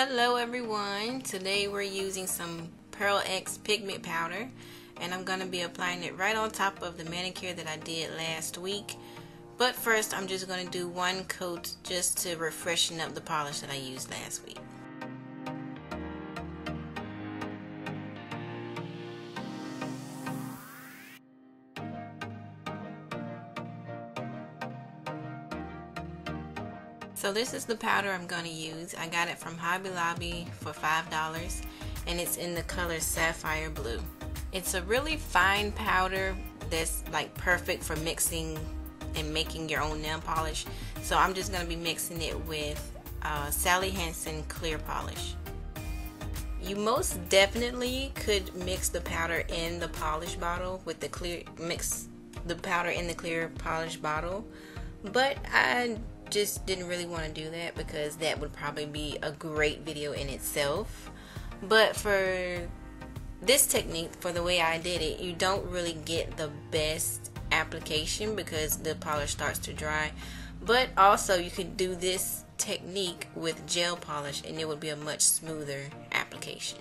Hello everyone. Today we're using some Pearl Ex pigment powder and I'm going to be applying it right on top of the manicure that I did last week. But first I'm just going to do one coat just to refreshen up the polish that I used last week. So this is the powder I'm going to use. I got it from Hobby Lobby for $5 and it's in the color Sapphire Blue. It's a really fine powder that's like perfect for mixing and making your own nail polish. So I'm just going to be mixing it with uh, Sally Hansen clear polish. You most definitely could mix the powder in the polish bottle with the clear mix the powder in the clear polish bottle but I just didn't really want to do that because that would probably be a great video in itself. But for this technique, for the way I did it, you don't really get the best application because the polish starts to dry. But also you can do this technique with gel polish and it would be a much smoother application.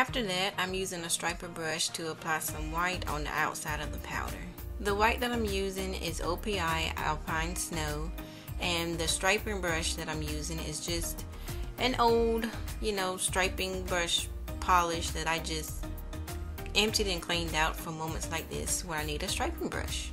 After that, I'm using a striper brush to apply some white on the outside of the powder. The white that I'm using is OPI Alpine Snow and the striping brush that I'm using is just an old, you know, striping brush polish that I just emptied and cleaned out for moments like this where I need a striping brush.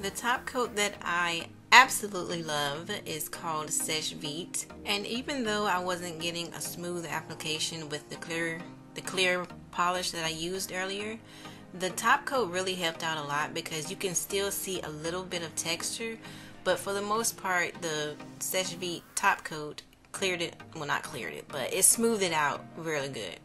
The top coat that I absolutely love is called Seche Vite and even though I wasn't getting a smooth application with the clear the clear polish that I used earlier the top coat really helped out a lot because you can still see a little bit of texture but for the most part the Seche Vite top coat cleared it well not cleared it but it smoothed it out really good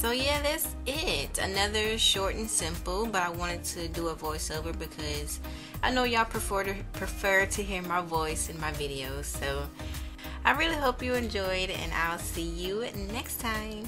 So yeah, that's it. Another short and simple, but I wanted to do a voiceover because I know y'all prefer to prefer to hear my voice in my videos. So I really hope you enjoyed and I'll see you next time.